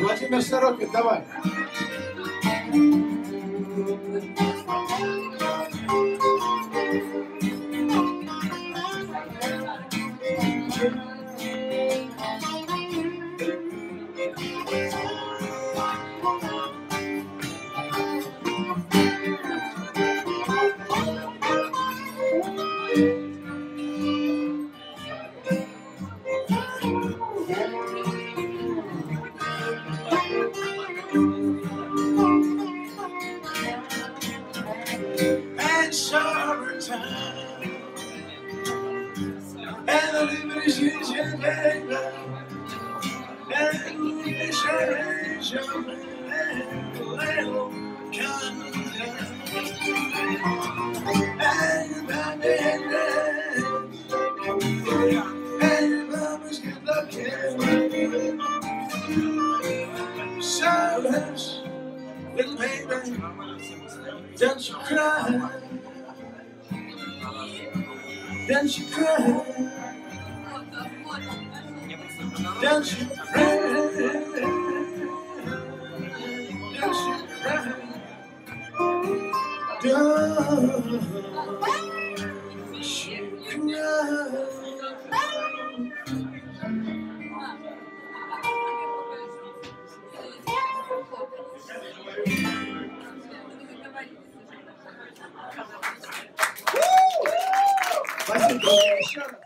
Владимир Сорокин, давай. Thank you. summertime. And the liberation day. And the liberation And the day. And the mama's little baby. Don't you cry. Then she cried. Then she cried. Then she cried. Then she cried. 欢迎光临。